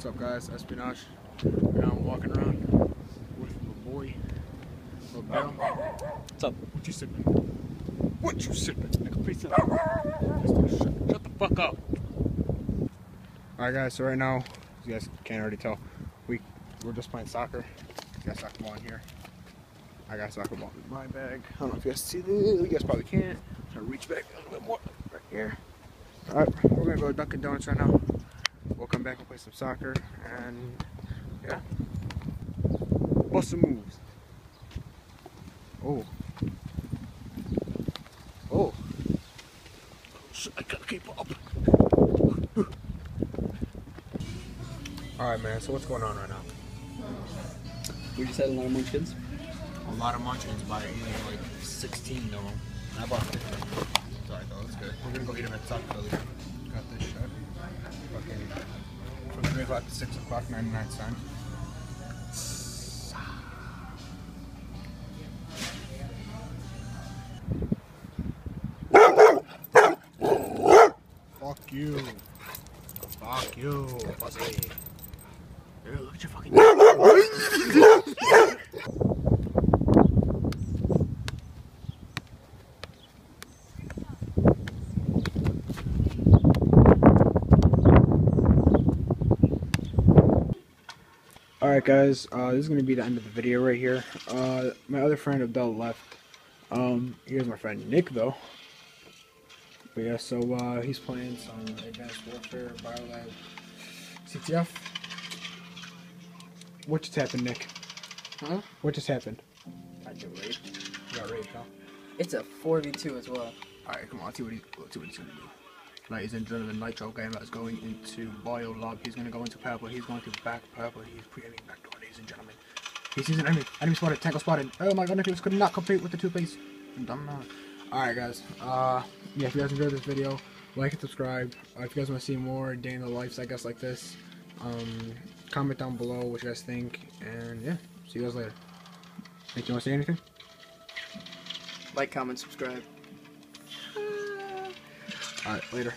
What's up, guys? Espionage. Right now I'm walking around with my boy, Lil Bell. What's up? What you sipping? What you sipping? Nigga, peace out. Shut, shut the fuck up. Alright, guys, so right now, you guys can't already tell, we, we're just playing soccer. Got soccer ball in here. I got soccer ball in my bag. I don't know if you guys see this. You guys probably can't. I'm gonna reach back a little bit more. Right here. Alright, we're gonna go to Dunkin' Donuts right now. We'll come back and play some soccer. And, yeah. Bust some moves. Oh. Oh. I gotta keep up. Alright, man, so what's going on right now? We just had a lot of munchkins. A lot of munchkins by eating like 16 of them. I bought 15. Sorry, though, that's good. We're gonna go eat them at Taco Bell. Got this shit. Fucking from 3 o'clock to 6 o'clock, 99 cents. Fuck you. Fuck you, pussy. Ew, look at your fucking. Alright guys, uh, this is going to be the end of the video right here. Uh, my other friend Abdel left. Um, here's my friend Nick though. But yeah, so uh, he's playing some Advanced Warfare, Biolab, CTF. What just happened, Nick? Huh? What just happened? I get raped. You got raped, huh? It's a 4v2 as well. Alright, come on, let's see what, he, let's see what he's gonna do. Ladies and gentlemen, Nitro Gamer is going into Bio Lab. He's gonna go into Purple. He's going to back Purple. He's pre-aiming back door, ladies and gentlemen. He sees an enemy. Enemy spotted. Tango spotted. Oh my god, Nicholas could not compete with the two base. Dumb man. Alright, guys. Uh, yeah, if you guys enjoyed this video, like and subscribe. Uh, if you guys want to see more day in the lives, I guess, like this, um, comment down below what you guys think. And yeah, see you guys later. Think you want to say anything? Like, comment, subscribe. Alright, later.